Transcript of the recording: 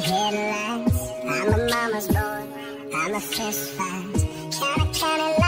headlights. I'm a mama's boy. I'm a fist fight. Kinda, kinda